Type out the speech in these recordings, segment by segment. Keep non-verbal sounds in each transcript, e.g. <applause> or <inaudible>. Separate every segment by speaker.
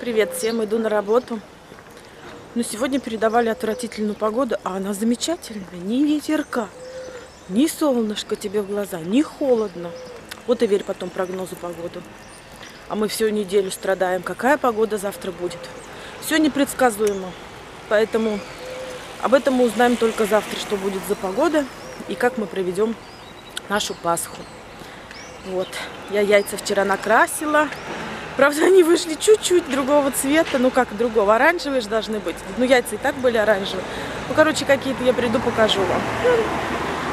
Speaker 1: Привет всем, иду на работу. Но сегодня передавали отвратительную погоду, а она замечательная. Ни ветерка, ни солнышко тебе в глаза, ни холодно. Вот и верь потом прогнозу погоды. А мы всю неделю страдаем, какая погода завтра будет. Все непредсказуемо. Поэтому об этом мы узнаем только завтра, что будет за погода и как мы проведем нашу Пасху. Вот, я яйца вчера накрасила. Правда, они вышли чуть-чуть другого цвета, ну как другого, оранжевые же должны быть. Ну, яйца и так были оранжевые. Ну, короче, какие-то я приду, покажу вам.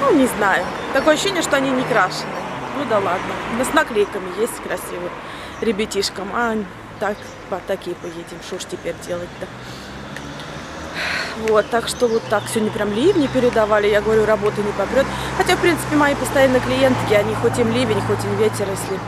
Speaker 1: Ну, не знаю. Такое ощущение, что они не крашены. Ну да ладно. Но с наклейками есть красивые ребятишкам. А так, по такие поедем. Что ж теперь делать-то? Вот, так что вот так. Сегодня прям ливни передавали. Я говорю, работа не попрет. Хотя, в принципе, мои постоянные клиентки, они хоть им ливень, хоть им ветер, если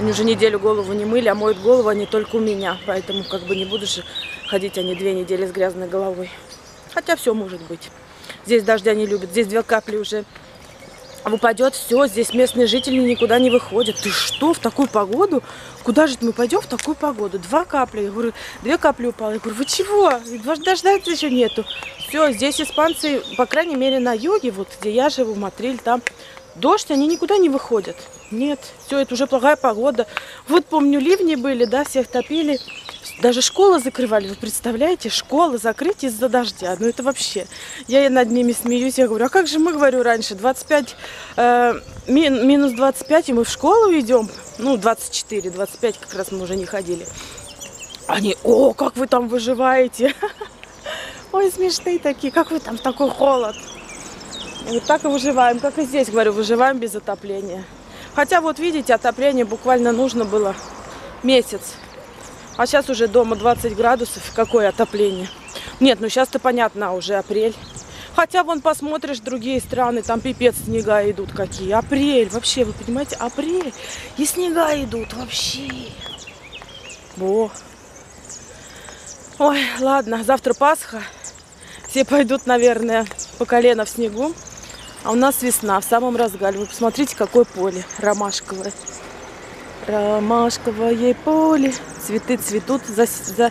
Speaker 1: они уже неделю голову не мыли, а моют голову они только у меня. Поэтому как бы не буду же ходить они две недели с грязной головой. Хотя все может быть. Здесь дождя не любят. Здесь две капли уже упадет, все, здесь местные жители никуда не выходят. Ты что, в такую погоду? Куда же мы пойдем в такую погоду? Два капли. Я говорю, две капли упало. Я говорю, вы чего? Дождя еще нету. Все, здесь испанцы, по крайней мере, на юге, вот где я живу, Матриль, там дождь, они никуда не выходят. Нет, все, это уже плохая погода. Вот помню, ливни были, да, всех топили. Даже школы закрывали, вы представляете? Школы закрыть из-за дождя. Ну это вообще. Я над ними смеюсь, я говорю, а как же мы, говорю, раньше? 25, э, мин, минус 25, и мы в школу идем. Ну, 24, 25 как раз мы уже не ходили. Они, о, как вы там выживаете. <laughs> Ой, смешные такие, как вы там в такой холод. Вот так и выживаем, как и здесь, говорю, выживаем без отопления. Хотя вот видите, отопление буквально нужно было месяц. А сейчас уже дома 20 градусов. Какое отопление? Нет, ну сейчас-то понятно, уже апрель. Хотя вон посмотришь другие страны, там пипец снега идут какие. Апрель, вообще, вы понимаете, апрель. И снега идут вообще. Во. Ой, ладно, завтра Пасха. Все пойдут, наверное, по колено в снегу. А у нас весна в самом разгаре. Вы посмотрите, какое поле ромашковое. Ромашковое поле. Цветы цветут. За, за...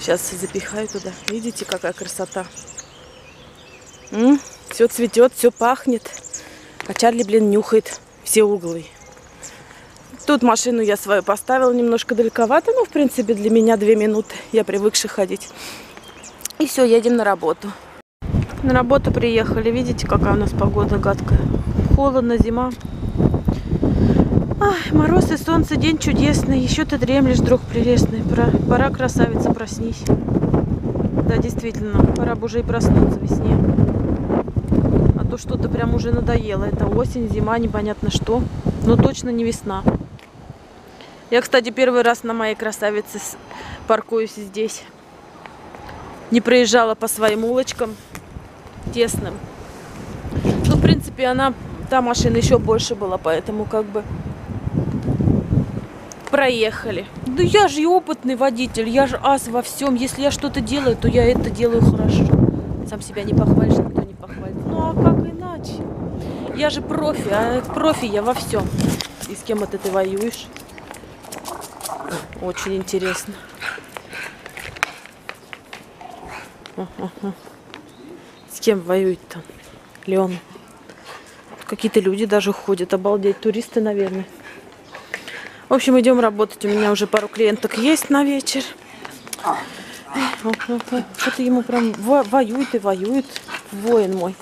Speaker 1: Сейчас запихаю туда. Видите, какая красота. М? Все цветет, все пахнет. А Чарли, блин, нюхает все углы. Тут машину я свою поставила немножко далековато. Ну, в принципе, для меня две минуты. Я привыкшая ходить. И все, едем на работу. На работу приехали. Видите, какая у нас погода гадкая. Холодно, зима. Ай, мороз и солнце, день чудесный. Еще ты дремлешь, друг прелестный. Пора, пора, красавица, проснись. Да, действительно, пора бы уже и проснуться весне. А то что-то прям уже надоело. Это осень, зима, непонятно что. Но точно не весна. Я, кстати, первый раз на моей красавице паркуюсь здесь. Не проезжала по своим улочкам тесным. Ну, в принципе, она, та машина еще больше была, поэтому как бы проехали. Да я же и опытный водитель, я же ас во всем. Если я что-то делаю, то я это делаю хорошо. Сам себя не похвалишь, никто не похвалит. Ну а как иначе? Я же профи, а профи я во всем. И с кем это ты воюешь? Очень интересно. Кем воюет там? Леон. Какие-то люди даже ходят, обалдеть. Туристы, наверное. В общем, идем работать. У меня уже пару клиенток есть на вечер. Что-то ему прям воюет и воюет. Воин мой.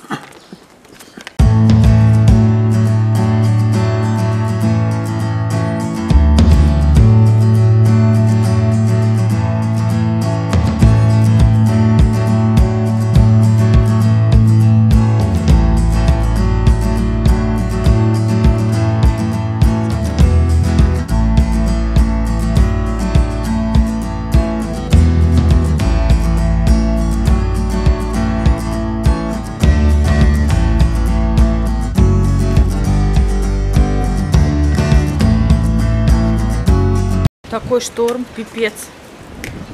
Speaker 1: Такой шторм, пипец.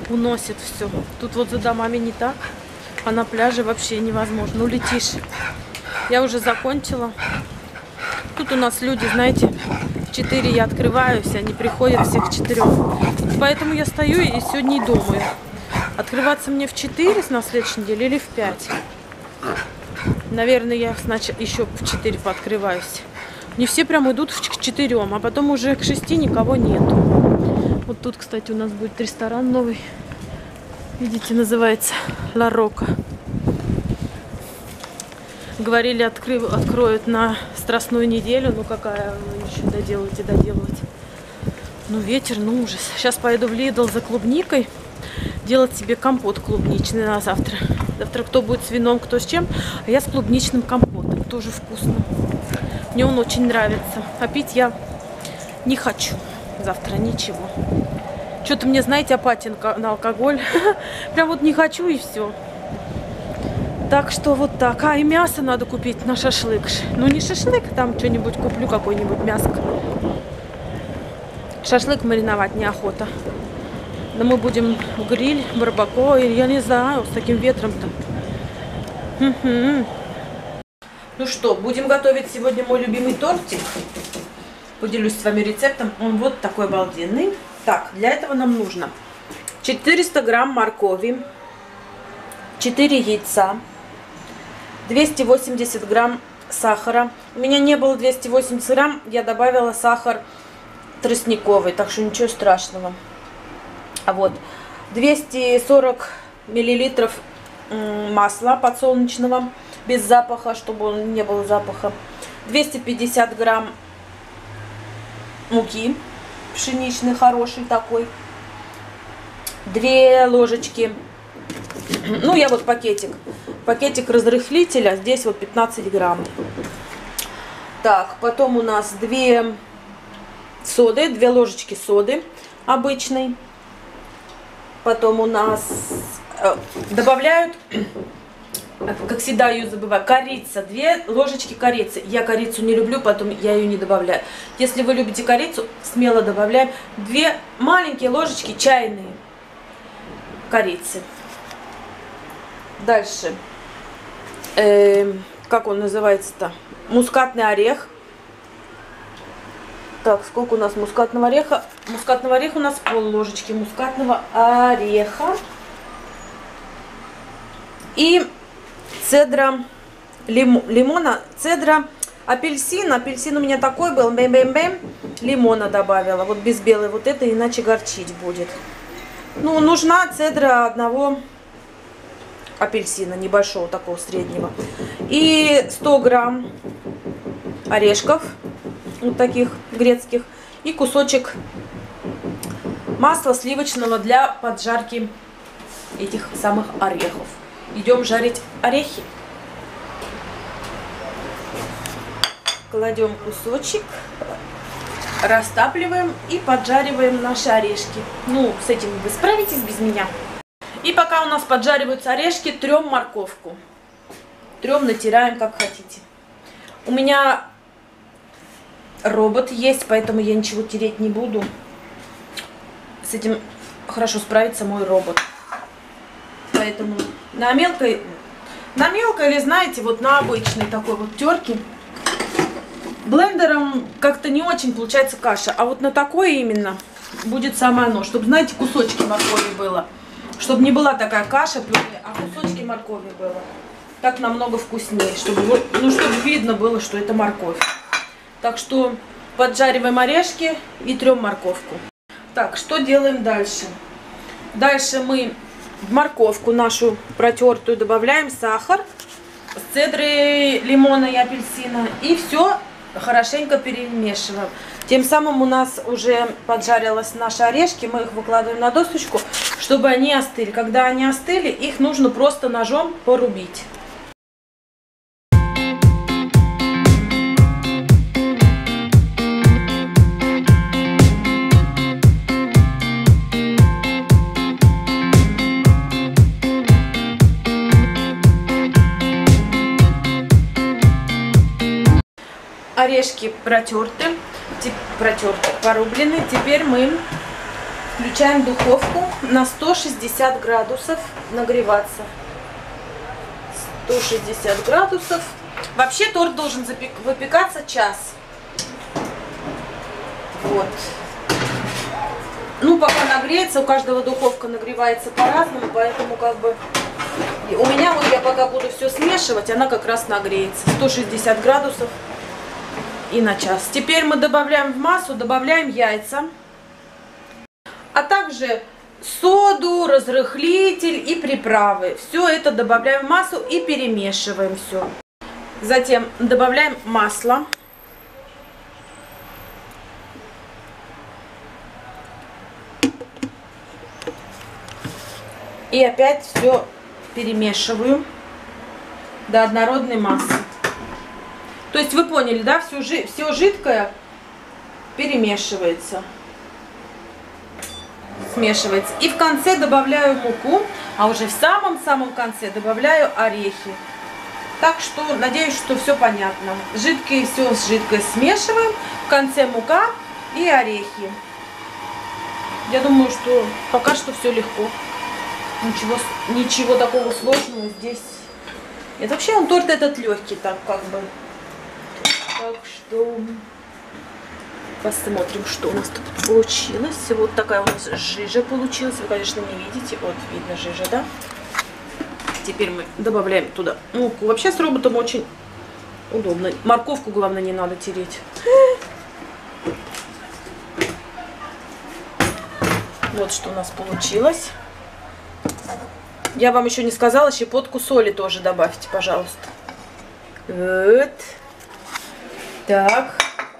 Speaker 1: Уносит все. Тут вот за домами не так. А на пляже вообще невозможно. Ну, летишь. Я уже закончила. Тут у нас люди, знаете, 4 я открываюсь, они приходят все к 4. Поэтому я стою и сегодня и думаю, открываться мне в 4 на следующей неделе или в 5. Наверное, я сначала еще в 4 пооткрываюсь. Не все прям идут к 4, а потом уже к 6 никого нету. Вот тут, кстати, у нас будет ресторан новый. Видите, называется Ла Рока. Говорили, откры... откроют на Страстную неделю. Ну какая еще доделать и доделывать. Ну ветер, ну ужас. Сейчас пойду в Лидл за клубникой. Делать себе компот клубничный на завтра. Завтра кто будет с вином, кто с чем. А я с клубничным компотом. Тоже вкусно. Мне он очень нравится. А пить я не хочу завтра ничего. Что-то мне, знаете, апатия на алкоголь. <laughs> Прям вот не хочу и все. Так что вот так. А, и мясо надо купить на шашлык. Ну, не шашлык, там что-нибудь куплю, какой-нибудь мяско. Шашлык мариновать неохота. Да мы будем гриль, барбако, или я не знаю, с таким ветром-то. Ну что, будем готовить сегодня мой любимый тортик. Поделюсь с вами рецептом. Он вот такой обалденный. Так, для этого нам нужно 400 грамм моркови, 4 яйца, 280 грамм сахара. У меня не было 280 грамм, я добавила сахар тростниковый, так что ничего страшного. А вот 240 миллилитров масла подсолнечного без запаха, чтобы он не было запаха. 250 грамм муки пшеничный хороший такой. Две ложечки. <clears throat> Ну, я вот пакетик. Пакетик разрыхлителя. Здесь вот 15 грамм. Так, потом у нас две соды, две ложечки соды обычной. Потом у нас э, добавляют как всегда ее забываю, корица, две ложечки корицы. Я корицу не люблю, потом я ее не добавляю. Если вы любите корицу, смело добавляем две маленькие ложечки чайные корицы. Дальше. Э, как он называется-то? Мускатный орех. Так, сколько у нас мускатного ореха? Мускатного ореха у нас пол ложечки мускатного ореха. И цедра лим, лимона, цедра апельсин. Апельсин у меня такой был, бэм-бэм-бэм. Лимона добавила, вот без белой вот это, иначе горчить будет. Ну, нужна цедра одного апельсина, небольшого, такого среднего. И 100 грамм орешков, вот таких грецких. И кусочек масла сливочного для поджарки этих самых орехов идем жарить орехи. Кладем кусочек, растапливаем и поджариваем наши орешки. Ну, с этим вы справитесь без меня. И пока у нас поджариваются орешки, трем морковку. Трем натираем, как хотите. У меня робот есть, поэтому я ничего тереть не буду. С этим хорошо справится мой робот. Поэтому на мелкой, на мелкой или знаете, вот на обычной такой вот терке. Блендером как-то не очень получается каша, а вот на такой именно будет самое оно, чтобы, знаете, кусочки моркови было. Чтобы не была такая каша а кусочки моркови было. Так намного вкуснее, чтобы, ну, чтобы видно было, что это морковь. Так что поджариваем орешки и трем морковку. Так, что делаем дальше? Дальше мы морковку нашу протертую добавляем сахар, цедры лимона и апельсина. И все хорошенько перемешиваем. Тем самым у нас уже поджарились наши орешки. Мы их выкладываем на досочку, чтобы они остыли. Когда они остыли, их нужно просто ножом порубить. Орешки протерты, протерты, порублены. Теперь мы включаем духовку на 160 градусов нагреваться. 160 градусов. Вообще торт должен выпекаться час. Вот. Ну, пока нагреется, у каждого духовка нагревается по-разному, поэтому как бы у меня вот я пока буду все смешивать, она как раз нагреется. 160 градусов и на час. Теперь мы добавляем в массу, добавляем яйца, а также соду, разрыхлитель и приправы. Все это добавляем в массу и перемешиваем все. Затем добавляем масло. И опять все перемешиваю до однородной массы. То есть вы поняли, да, все, все жидкое перемешивается. Смешивается. И в конце добавляю муку, а уже в самом-самом конце добавляю орехи. Так что надеюсь, что все понятно. Жидкое все с жидкое смешиваем. В конце мука и орехи. Я думаю, что пока что все легко. Ничего, ничего такого сложного здесь нет. Вообще он торт этот легкий, так как бы. Так что посмотрим, что у нас тут получилось. Вот такая у нас жижа получилась. Вы, конечно, не видите. Вот видно жижа, да? Теперь мы добавляем туда муку. Вообще с роботом очень удобно. Морковку, главное, не надо тереть. Вот что у нас получилось. Я вам еще не сказала, щепотку соли тоже добавьте, пожалуйста. Вот. Так.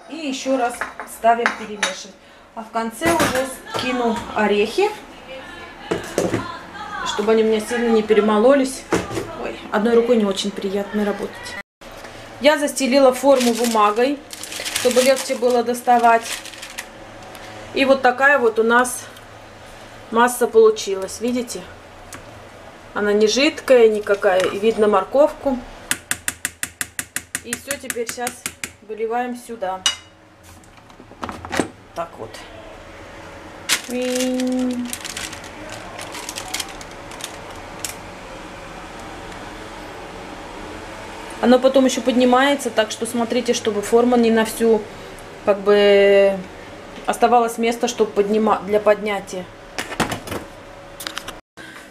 Speaker 1: И еще раз ставим перемешивать. А в конце уже скину орехи, чтобы они у меня сильно не перемололись. Ой, одной рукой не очень приятно работать. Я застелила форму бумагой, чтобы легче было доставать. И вот такая вот у нас масса получилась. Видите? Она не жидкая никакая. Видно морковку. И все теперь сейчас выливаем сюда. Так вот. И... Оно потом еще поднимается, так что смотрите, чтобы форма не на всю, как бы, оставалось место, чтобы поднима для поднятия.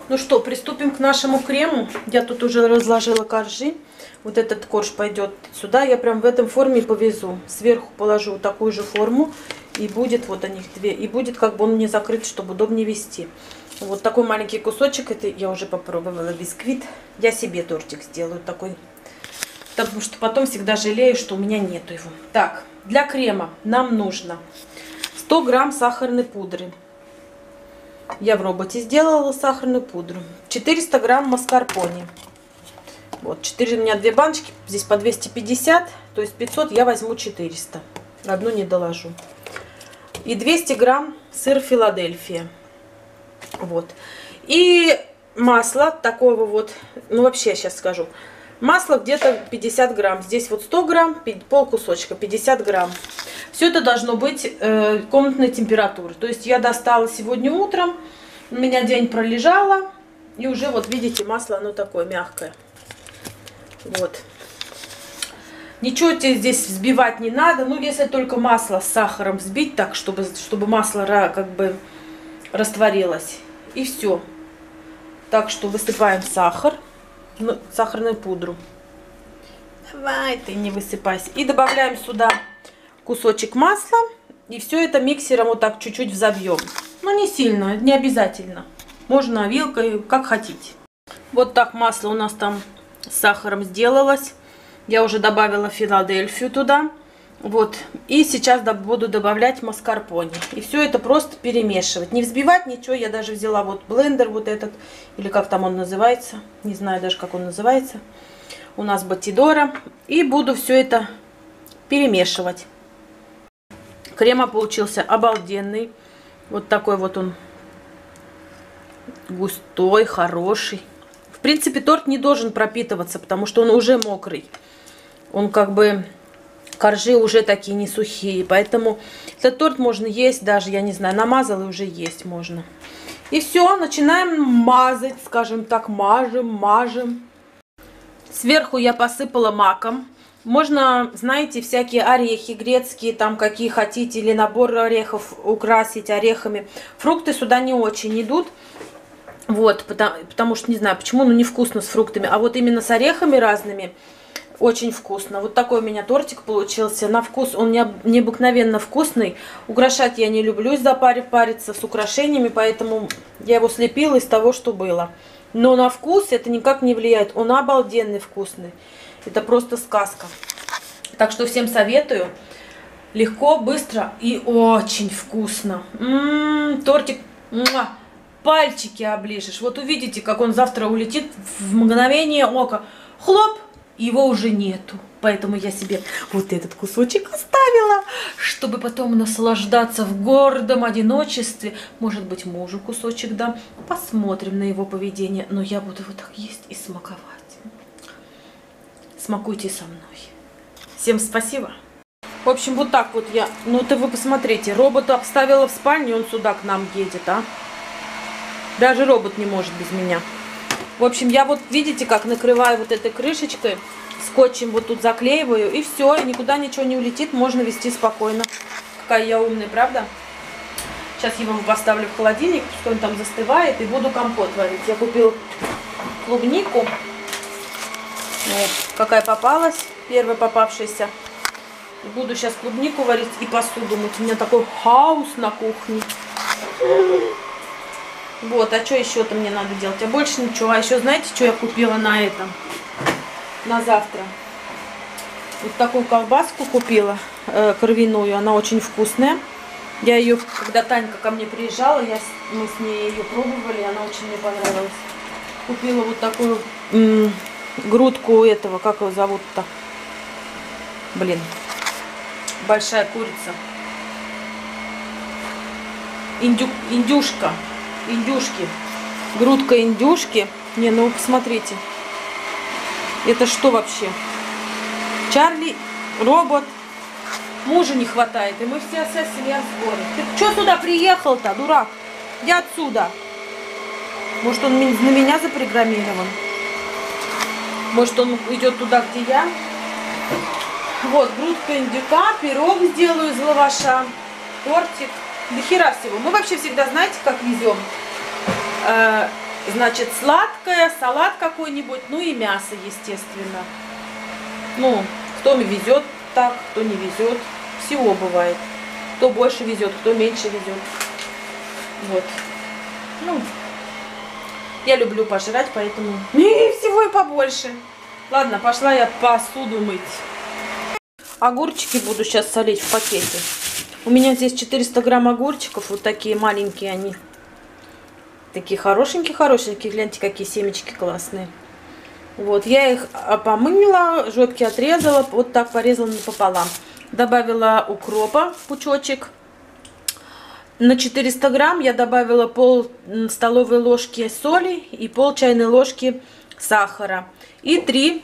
Speaker 1: Ну что, приступим к нашему крему. Я тут уже разложила коржи. Вот этот корж пойдет сюда. Я прям в этом форме повезу. Сверху положу такую же форму. И будет, вот они две. И будет как бы он мне закрыт, чтобы удобнее вести. Вот такой маленький кусочек. Это я уже попробовала бисквит. Я себе тортик сделаю такой. Потому что потом всегда жалею, что у меня нету его. Так, для крема нам нужно 100 грамм сахарной пудры. Я в роботе сделала сахарную пудру. 400 грамм маскарпоне. Вот, 4 у меня две баночки, здесь по 250, то есть 500 я возьму 400. Одну не доложу. И 200 грамм сыр Филадельфия. Вот. И масло такого вот, ну вообще сейчас скажу. Масло где-то 50 грамм. Здесь вот 100 грамм, пол кусочка, 50 грамм. Все это должно быть э, комнатной температуры. То есть я достала сегодня утром, у меня день пролежало, и уже вот видите, масло оно такое мягкое. Вот. Ничего тебе здесь взбивать не надо, ну если только масло с сахаром взбить так, чтобы, чтобы масло как бы растворилось. И все. Так что высыпаем сахар, ну, сахарную пудру. Давай ты не высыпайся. И добавляем сюда кусочек масла. И все это миксером вот так чуть-чуть взобьем. Но не сильно, не обязательно. Можно вилкой, как хотите. Вот так масло у нас там с сахаром сделалось. Я уже добавила Филадельфию туда. Вот. И сейчас буду добавлять маскарпоне. И все это просто перемешивать. Не взбивать ничего. Я даже взяла вот блендер вот этот. Или как там он называется. Не знаю даже, как он называется. У нас батидора. И буду все это перемешивать. Крема получился обалденный. Вот такой вот он густой, хороший. В принципе, торт не должен пропитываться, потому что он уже мокрый. Он как бы... Коржи уже такие не сухие. Поэтому этот торт можно есть даже, я не знаю, намазал и уже есть можно. И все, начинаем мазать, скажем так, мажем, мажем. Сверху я посыпала маком. Можно, знаете, всякие орехи грецкие, там какие хотите, или набор орехов украсить орехами. Фрукты сюда не очень идут. Вот, потому, потому что не знаю, почему, но невкусно с фруктами. А вот именно с орехами разными очень вкусно. Вот такой у меня тортик получился. На вкус он необыкновенно вкусный. Украшать я не люблю из-за пари париться с украшениями, поэтому я его слепила из того, что было. Но на вкус это никак не влияет. Он обалденный вкусный. Это просто сказка. Так что всем советую. Легко, быстро и очень вкусно. М-м, тортик, муа, пальчики оближешь. Вот увидите, как он завтра улетит в мгновение ока. Хлоп, его уже нету. Поэтому я себе вот этот кусочек оставила, чтобы потом наслаждаться в гордом одиночестве. Может быть, мужу кусочек дам. Посмотрим на его поведение. Но я буду вот так есть и смаковать. Смакуйте со мной. Всем спасибо. В общем, вот так вот я... Ну, это вы посмотрите. Робота обставила в спальне, он сюда к нам едет, а? Даже робот не может без меня. В общем, я вот, видите, как накрываю вот этой крышечкой. Скотчем вот тут заклеиваю. И все, и никуда ничего не улетит. Можно вести спокойно. Какая я умная, правда? Сейчас его поставлю в холодильник, пускай он там застывает. И буду компот варить. Я купил клубнику. Вот, какая попалась, первая попавшаяся. Буду сейчас клубнику варить и посуду мыть. У меня такой хаос на кухне. Вот, а что еще-то мне надо делать? А больше ничего. А еще знаете, что я купила на этом? На завтра. Вот такую колбаску купила, э, кровяную. Она очень вкусная. Я ее, когда Танька ко мне приезжала, я, мы с ней ее пробовали, она очень мне понравилась. Купила вот такую грудку этого, как его зовут-то? Блин. Большая курица. Индю, индюшка. Индюшки. Грудка индюшки. Не, ну посмотрите. Это что вообще? Чарли, робот. Мужа не хватает. И мы все с семья в сборе. Ты что сюда приехал-то, дурак? Я отсюда. Может, он на меня запрограммирован? Может, он идет туда, где я. Вот, грудка индюка, пирог сделаю из лаваша, тортик. До хера всего. Мы вообще всегда, знаете, как везем? Э, значит, сладкое, салат какой-нибудь, ну и мясо, естественно. Ну, кто везет так, кто не везет. Всего бывает. Кто больше везет, кто меньше везет. Вот. Ну, я люблю пожрать, поэтому и всего и побольше. Ладно, пошла я посуду мыть. Огурчики буду сейчас солить в пакете. У меня здесь 400 грамм огурчиков. Вот такие маленькие они. Такие хорошенькие-хорошенькие. Гляньте, какие семечки классные. Вот, я их а, помыла, жопки отрезала. Вот так порезала пополам. Добавила укропа, пучочек. На 400 грамм я добавила пол столовой ложки соли и пол чайной ложки сахара. И 3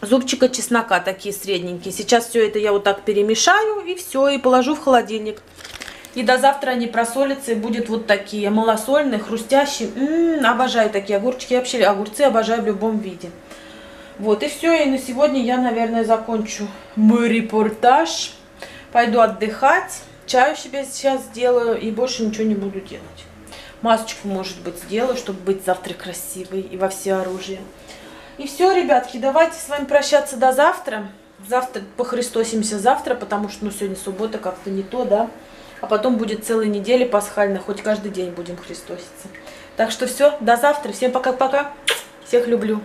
Speaker 1: зубчика чеснока, такие средненькие. Сейчас все это я вот так перемешаю и все, и положу в холодильник. И до завтра они просолятся и будут вот такие малосольные, хрустящие. М -м, обожаю такие огурчики. Я вообще огурцы обожаю в любом виде. Вот и все. И на сегодня я, наверное, закончу мой репортаж. Пойду отдыхать. Чаю себе сейчас сделаю и больше ничего не буду делать. Масочку, может быть, сделаю, чтобы быть завтра красивой и во все оружие. И все, ребятки, давайте с вами прощаться до завтра. Завтра похристосимся завтра, потому что ну, сегодня суббота, как-то не то, да. А потом будет целая неделя пасхальная, хоть каждый день будем христоситься. Так что все, до завтра. Всем пока-пока. Всех люблю.